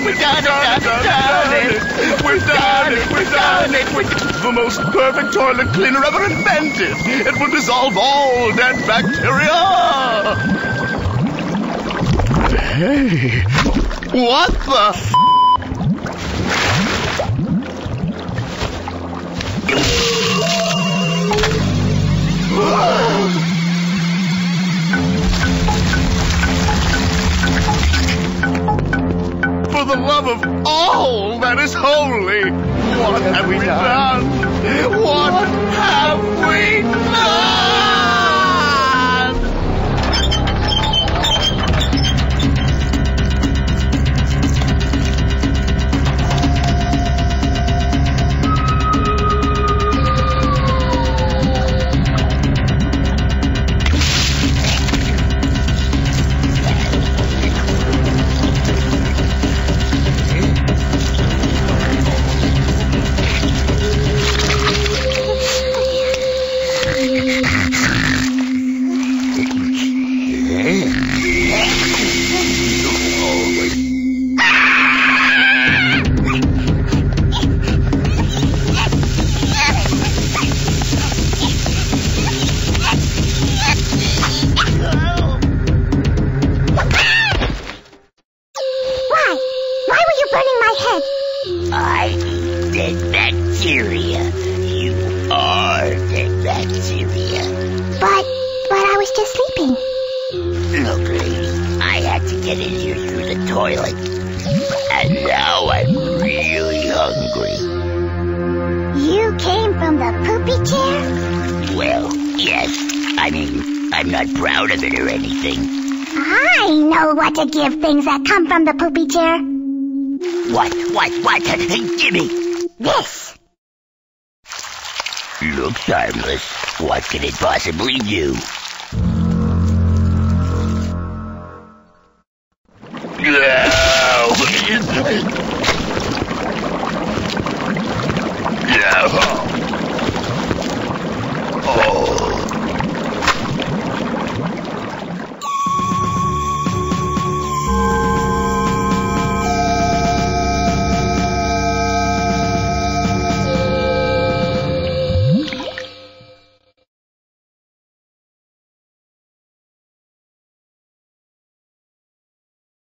done it, done it. We've done it, we've done it. We've the most perfect toilet cleaner ever invented. It will dissolve all dead bacteria. Hey, what the? For the love of all that is holy, what have we done? What my head? I eat dead bacteria. You are dead bacteria. But, but I was just sleeping. Look, lady, I had to get in here through the toilet. And now I'm really hungry. You came from the poopy chair? Well, yes. I mean, I'm not proud of it or anything. I know what to give things that come from the poopy chair. What? What? What? Gimme! This. Looks harmless. What could it possibly do? No! No!